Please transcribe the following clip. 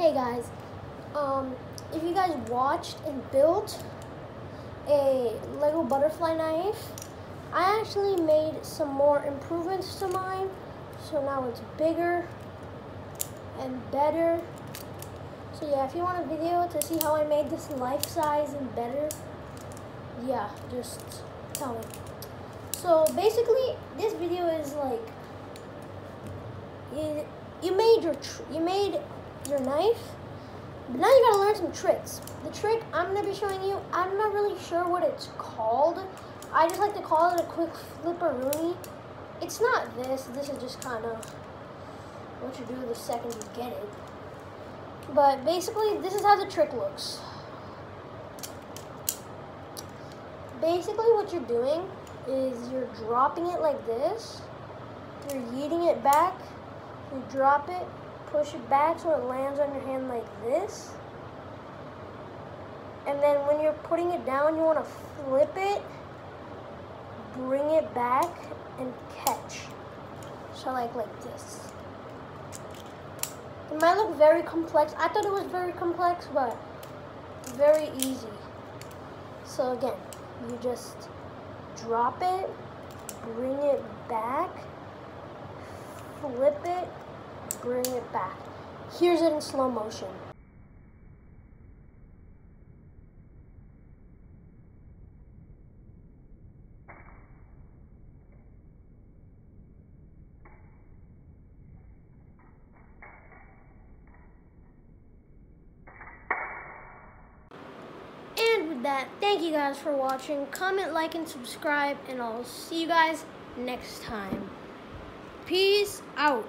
Hey guys, um, if you guys watched and built a Lego butterfly knife, I actually made some more improvements to mine. So now it's bigger and better. So yeah, if you want a video to see how I made this life size and better, yeah, just tell me. So basically, this video is like, you, you made your, you made your knife. But now you gotta learn some tricks. The trick I'm gonna be showing you, I'm not really sure what it's called. I just like to call it a quick flipperoonie. It's not this, this is just kind of what you do the second you get it. But basically, this is how the trick looks. Basically, what you're doing is you're dropping it like this. You're yeeting it back. You drop it, push it back so it lands on your hand like this. And then when you're putting it down, you want to flip it, bring it back, and catch. So like like this. It might look very complex. I thought it was very complex, but very easy. So again, you just drop it, bring it back, flip it, bring it back. Here's it in slow motion. And with that, thank you guys for watching. Comment, like, and subscribe, and I'll see you guys next time. Peace out.